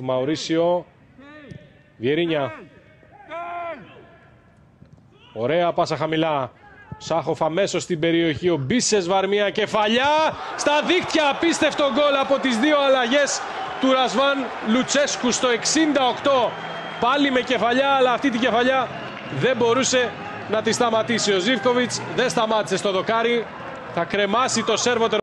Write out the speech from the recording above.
Μαουρίσιο. Βιερίνια. Ωραία πάσα χαμηλά. Σάχοφ αμέσως στην περιοχή. Ο Μπίσες Βαρμία κεφαλιά. Στα δίκτυα απίστευτο γκολ από τις δύο αλλαγές του Ρασβάν Λουτσέσκου στο 68. Πάλι με κεφαλιά, αλλά αυτή την κεφαλιά δεν μπορούσε να τη σταματήσει. Ο Ζίβκοβιτς δεν σταμάτησε στο δοκάρι. Θα κρεμάσει το σέρβο